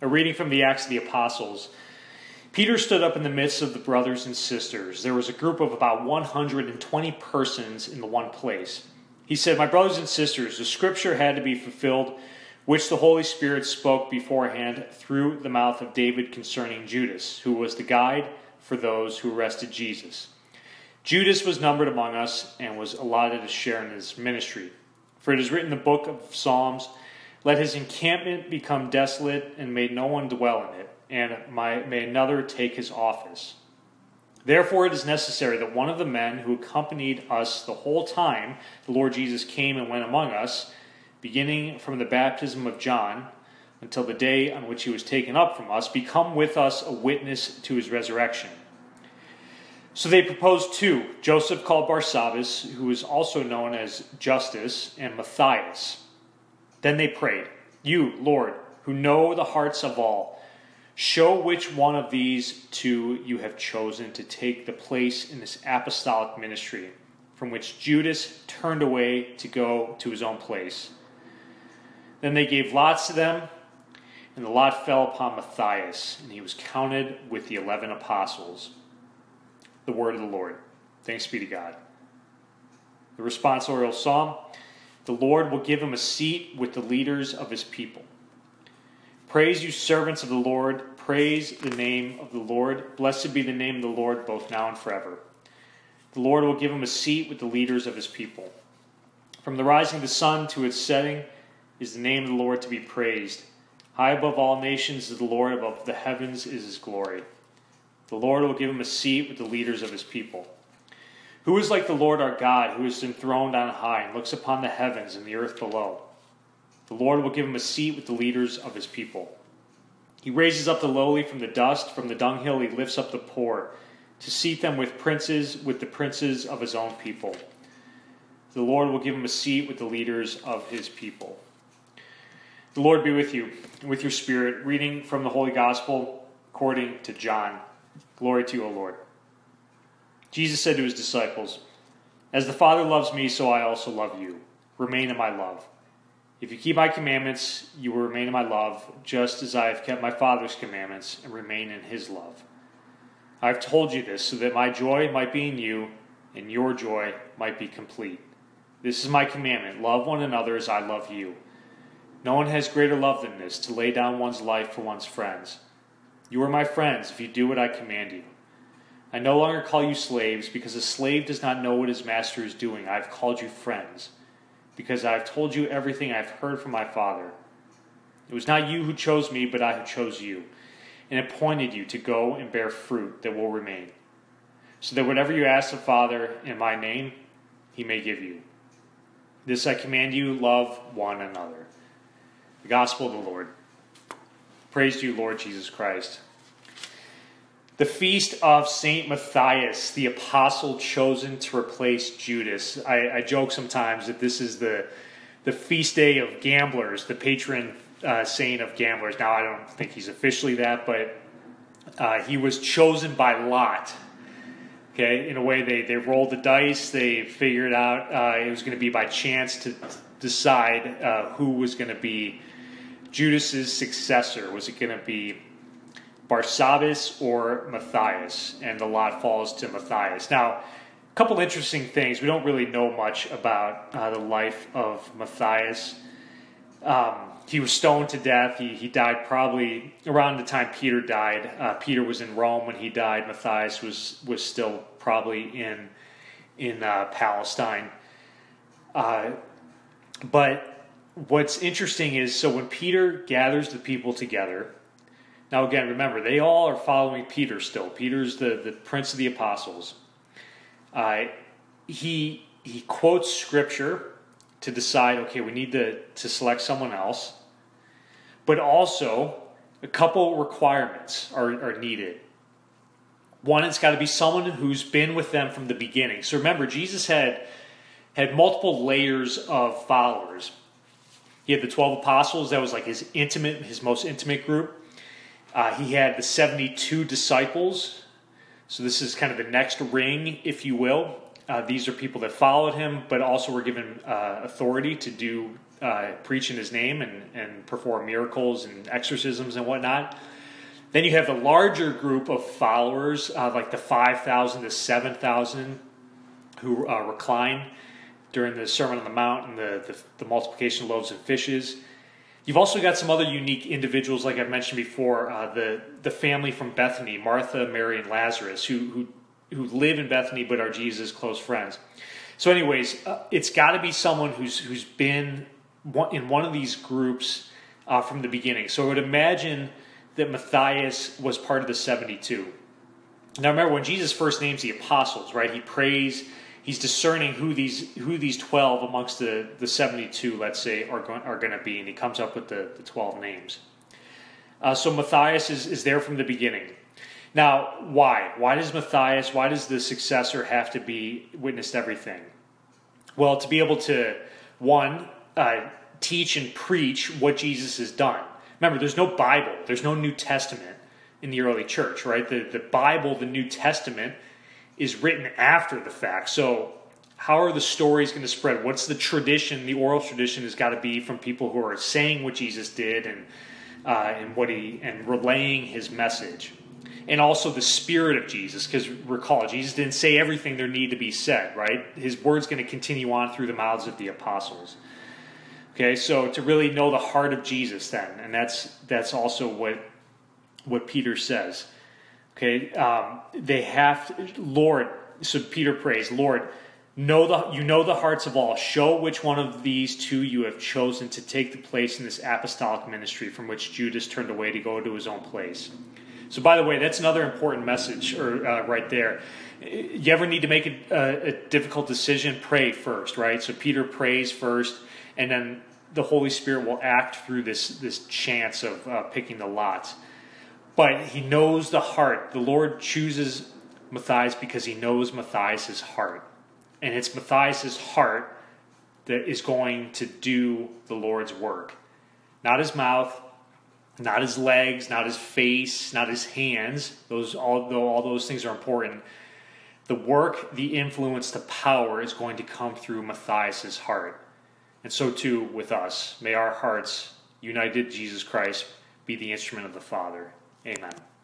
A reading from the Acts of the Apostles. Peter stood up in the midst of the brothers and sisters. There was a group of about 120 persons in the one place. He said, My brothers and sisters, the scripture had to be fulfilled, which the Holy Spirit spoke beforehand through the mouth of David concerning Judas, who was the guide for those who arrested Jesus. Judas was numbered among us and was allotted a share in his ministry. For it is written in the book of Psalms, Let his encampment become desolate, and may no one dwell in it, and may another take his office. Therefore, it is necessary that one of the men who accompanied us the whole time the Lord Jesus came and went among us, beginning from the baptism of John until the day on which he was taken up from us, become with us a witness to his resurrection. So they proposed two Joseph called Barsabbas, who was also known as Justus, and Matthias. Then they prayed, You, Lord, who know the hearts of all, show which one of these two you have chosen to take the place in this apostolic ministry, from which Judas turned away to go to his own place. Then they gave lots to them, and the lot fell upon Matthias, and he was counted with the eleven apostles the word of the Lord. Thanks be to God. The responsorial psalm The Lord will give him a seat with the leaders of his people. Praise you, servants of the Lord. Praise the name of the Lord. Blessed be the name of the Lord, both now and forever. The Lord will give him a seat with the leaders of his people. From the rising of the sun to its setting is the name of the Lord to be praised. High above all nations is the Lord, above the heavens is his glory. The Lord will give him a seat with the leaders of his people. Who is like the Lord our God, who is enthroned on high and looks upon the heavens and the earth below? The Lord will give him a seat with the leaders of his people. He raises up the lowly from the dust, from the dunghill he lifts up the poor, to seat them with princes, with the princes of his own people. The Lord will give him a seat with the leaders of his people. The Lord be with you, with your spirit. Reading from the Holy Gospel according to John. Glory to you, O Lord. Jesus said to his disciples, As the Father loves me, so I also love you. Remain in my love. If you keep my commandments, you will remain in my love, just as I have kept my Father's commandments and remain in his love. I have told you this so that my joy might be in you and your joy might be complete. This is my commandment love one another as I love you. No one has greater love than this to lay down one's life for one's friends. You are my friends if you do what I command you. I no longer call you slaves because a slave does not know what his master is doing. I have called you friends because I have told you everything I have heard from my Father. It was not you who chose me, but I who chose you and appointed you to go and bear fruit that will remain, so that whatever you ask the Father in my name, he may give you. This I command you love one another. The Gospel of the Lord. Praise to you, Lord Jesus Christ. The feast of Saint Matthias, the apostle chosen to replace Judas. I, I joke sometimes that this is the the feast day of gamblers, the patron uh, saint of gamblers. Now, I don't think he's officially that, but uh, he was chosen by lot. Okay, in a way, they, they rolled the dice, they figured out uh, it was going to be by chance to decide uh, who was going to be Judas's successor? Was it going to be Barsabbas or Matthias? And the lot falls to Matthias. Now, a couple interesting things. We don't really know much about uh, the life of Matthias. Um, he was stoned to death. He, he died probably around the time Peter died. Uh, Peter was in Rome when he died. Matthias was was still probably in in uh, Palestine. Uh, but what's interesting is so when Peter gathers the people together, now again, remember, they all are following Peter still. Peter's the, the prince of the apostles. Uh, he, he quotes scripture to decide, okay, we need to, to select someone else. But also, a couple requirements are, are needed. One, it's got to be someone who's been with them from the beginning. So remember, Jesus had had multiple layers of followers. He had the 12 apostles, that was like his intimate, his most intimate group. Uh, he had the 72 disciples. So this is kind of the next ring, if you will. Uh, these are people that followed him, but also were given uh, authority to do uh, preach in his name and, and perform miracles and exorcisms and whatnot. Then you have the larger group of followers, uh, like the 5,000 to 7,000 who uh, recline during the Sermon on the Mount and the, the, the, multiplication of loaves and fishes. You've also got some other unique individuals, like I've mentioned before, uh, the, the family from Bethany, Martha, Mary, and Lazarus, who, who, who live in Bethany but are Jesus' close friends. So, anyways, uh, it's got to be someone who's, who's been in one of these groups uh, from the beginning. So, I would imagine that Matthias was part of the 72. Now, remember, when Jesus first names the apostles, right, he prays he's discerning who these who these 12 amongst the, the 72 let's say are going, are going to be and he comes up with the, the 12 names. Uh, so matthias is, is there from the beginning. Now why? Why does matthias why does the successor have to be witnessed everything? Well to be able to one uh, teach and preach what jesus has done. Remember there's no bible there's no new testament in the early church right? The, the bible the new testament is written after the fact. So, how are the stories going to spread? What's the tradition? The oral tradition has got to be from people who are saying what Jesus did and uh, and what he and relaying his message, and also the spirit of Jesus. Because recall, Jesus didn't say everything there need to be said. Right? His word's going to continue on through the mouths of the apostles. Okay, so to really know the heart of Jesus, then, and that's that's also what what Peter says. Okay, um, they have to, Lord. So Peter prays, Lord, know the you know the hearts of all. Show which one of these two you have chosen to take the place in this apostolic ministry from which Judas turned away to go to his own place. So, by the way, that's another important message, or uh, right there. You ever need to make a, a, difficult decision? Pray first, right? So Peter prays first, and then the Holy Spirit will act through this this chance of uh, picking the lots but he knows the heart. The Lord chooses Matthias because he knows Matthias' heart. And it's Matthias' heart that is going to do the Lord's work. Not his mouth, not his legs, not his face, not his hands. Those although all those things are important. The work, the influence, the power is going to come through Matthias' heart. And so too with us. May our hearts, united Jesus Christ, be the instrument of the Father. Amen.